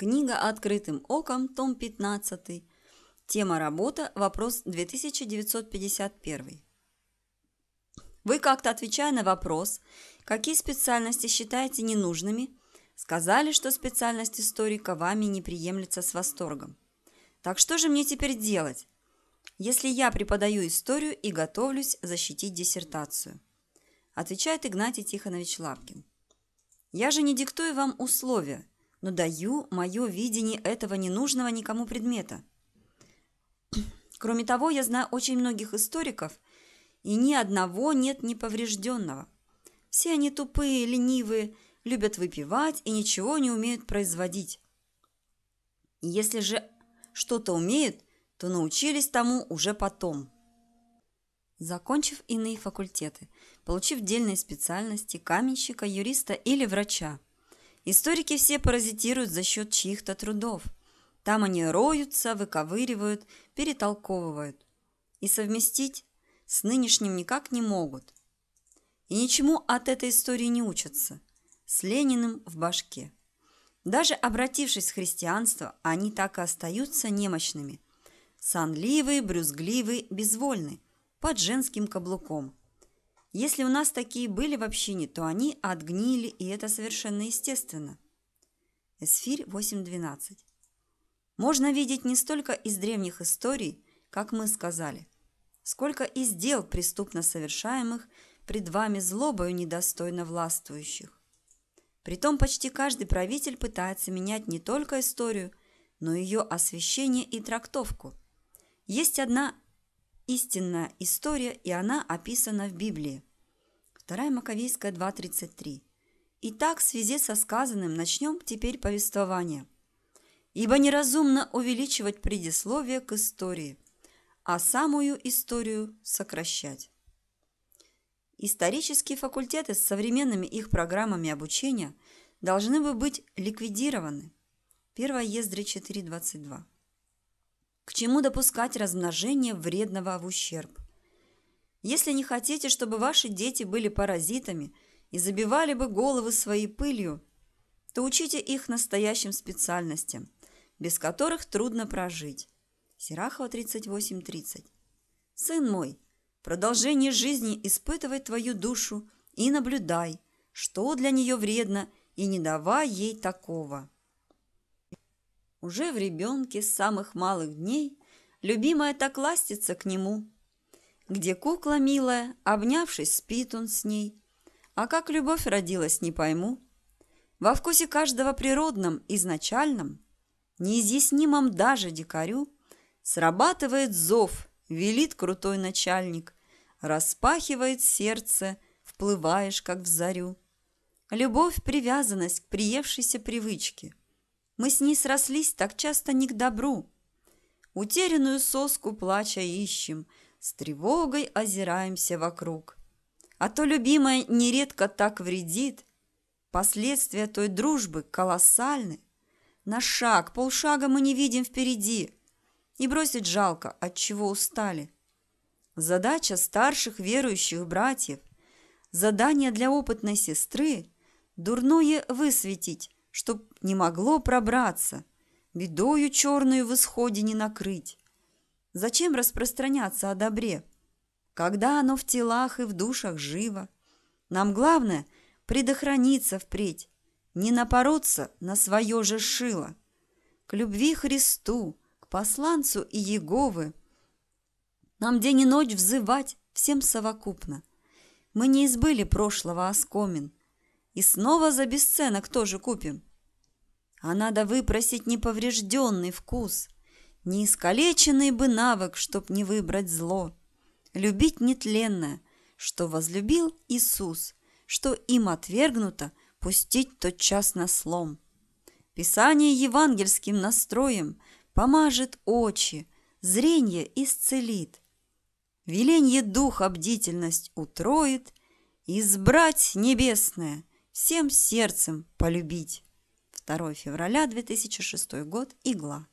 Книга «Открытым оком», том 15. Тема работа, вопрос 2951. Вы как-то отвечая на вопрос, какие специальности считаете ненужными, сказали, что специальность историка вами не приемлется с восторгом. Так что же мне теперь делать, если я преподаю историю и готовлюсь защитить диссертацию? Отвечает Игнатий Тихонович Лапкин. Я же не диктую вам условия, но даю мое видение этого ненужного никому предмета. Кроме того, я знаю очень многих историков, и ни одного нет неповрежденного. Все они тупые, ленивые, любят выпивать и ничего не умеют производить. Если же что-то умеют, то научились тому уже потом. Закончив иные факультеты, получив дельные специальности каменщика, юриста или врача – Историки все паразитируют за счет чьих-то трудов. Там они роются, выковыривают, перетолковывают. И совместить с нынешним никак не могут. И ничему от этой истории не учатся. С Лениным в башке. Даже обратившись в христианство, они так и остаются немощными. Сонливые, брюзгливые, безвольны, под женским каблуком – если у нас такие были в общине, то они отгнили, и это совершенно естественно. Эсфирь 8.12. Можно видеть не столько из древних историй, как мы сказали, сколько из дел преступно совершаемых пред вами злобою недостойно властвующих. Притом почти каждый правитель пытается менять не только историю, но и ее освещение и трактовку. Есть одна истинная история, и она описана в Библии. Вторая Маковейская 2.33. Итак, в связи со сказанным начнем теперь повествование. Ибо неразумно увеличивать предисловие к истории, а самую историю сокращать. Исторические факультеты с современными их программами обучения должны бы быть ликвидированы. 1 Ездры 4.22. К чему допускать размножение вредного в ущерб? Если не хотите, чтобы ваши дети были паразитами и забивали бы головы своей пылью, то учите их настоящим специальностям, без которых трудно прожить. Сирахова 38.30. Сын мой, продолжение жизни испытывай твою душу и наблюдай, что для нее вредно, и не давай ей такого. Уже в ребенке с самых малых дней любимая так ластится к нему. Где кукла милая, обнявшись, спит он с ней. А как любовь родилась, не пойму. Во вкусе каждого природном, изначальном, неизъяснимом даже дикарю, срабатывает зов, велит крутой начальник, распахивает сердце, вплываешь, как в зарю. Любовь – привязанность к приевшейся привычке – мы с ней срослись так часто не к добру. Утерянную соску плача ищем, с тревогой озираемся вокруг. А то любимая нередко так вредит. Последствия той дружбы колоссальны. На шаг, полшага мы не видим впереди. И бросить жалко, от чего устали. Задача старших верующих братьев, задание для опытной сестры – дурное высветить, чтоб не могло пробраться, бедою черную в исходе не накрыть. Зачем распространяться о добре, когда оно в телах и в душах живо? Нам главное предохраниться впредь, не напороться на свое же шило. К любви Христу, к посланцу и Еговы. Нам день и ночь взывать всем совокупно. Мы не избыли прошлого оскомин – и снова за бесценок тоже купим. А надо выпросить неповрежденный вкус, не искалеченный бы навык, чтоб не выбрать зло. Любить нетленное, что возлюбил Иисус, что им отвергнуто, пустить тот час на слом. Писание евангельским настроем помажет очи, зрение исцелит. Веленье дух бдительность утроит, избрать небесное – всем сердцем полюбить. 2 февраля 2006 год. Игла.